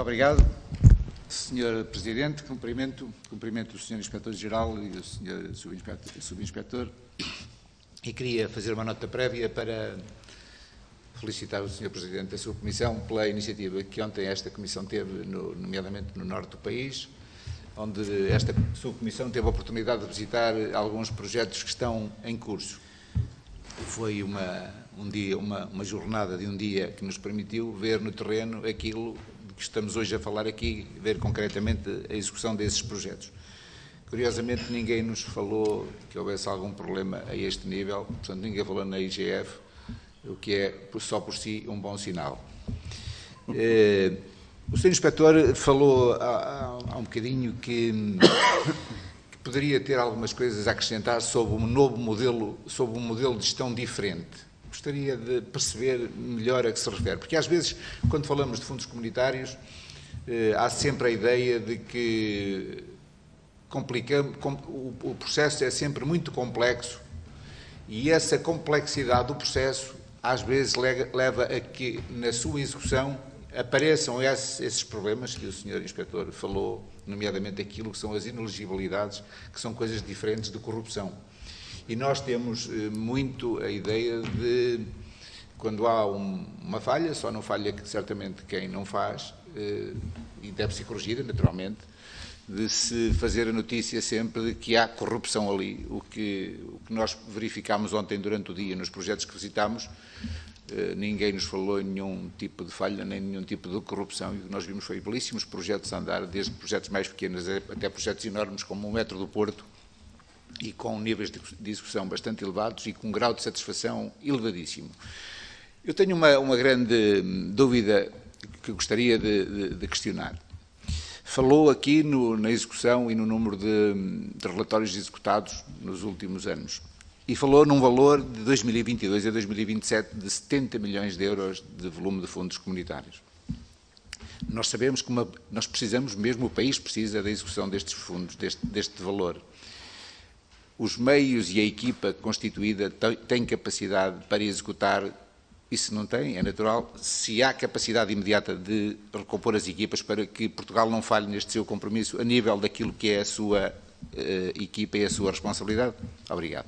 Muito obrigado, Sr. Presidente. Cumprimento, cumprimento o Sr. Inspetor-Geral e o Sr. Subinspetor. E queria fazer uma nota prévia para felicitar o Sr. Presidente da sua Comissão pela iniciativa que ontem esta Comissão teve, no, nomeadamente no norte do país, onde esta sua Comissão teve a oportunidade de visitar alguns projetos que estão em curso. Foi uma, um dia, uma, uma jornada de um dia que nos permitiu ver no terreno aquilo que estamos hoje a falar aqui, ver concretamente a execução desses projetos. Curiosamente, ninguém nos falou que houvesse algum problema a este nível, portanto, ninguém falou na IGF, o que é só por si um bom sinal. Eh, o Sr. Inspetor falou há, há um bocadinho que, que, poderia ter algumas coisas a acrescentar sobre um novo modelo, sobre um modelo de gestão diferente. Gostaria de perceber melhor a que se refere, porque às vezes, quando falamos de fundos comunitários, eh, há sempre a ideia de que o, processo é sempre muito complexo e essa complexidade do processo às vezes leva a que na sua execução apareçam esses problemas que o Sr. Inspetor falou, nomeadamente aquilo que são as inelegibilidades, que são coisas diferentes de corrupção. E nós temos eh, muito a ideia de, quando há um, uma falha, só não falha certamente quem não faz, eh, e deve ser corrigida, naturalmente, de se fazer a notícia sempre de que há corrupção ali. O que, o que nós verificámos ontem durante o dia nos projetos que visitámos, eh, ninguém nos falou nenhum tipo de falha, nem nenhum tipo de corrupção, e o que nós vimos foi belíssimos projetos a andar, desde projetos mais pequenos até projetos enormes como o Metro do Porto, e com níveis de execução bastante elevados e com um grau de satisfação elevadíssimo. Eu tenho uma, uma grande dúvida que gostaria de, de, de questionar. Falou aqui no, na execução e no número de, de, relatórios executados nos últimos anos. E falou num valor de 2022 a 2027 de 70 milhões de euros de volume de fundos comunitários. Nós sabemos que uma, nós precisamos, mesmo o país precisa da execução destes fundos, deste, deste valor. Os meios e a equipa constituída têm capacidade para executar e se não tem, é natural, se há capacidade imediata de recompor as equipas para que Portugal não falhe neste seu compromisso a nível daquilo que é a sua uh, equipa e a sua responsabilidade. Obrigado.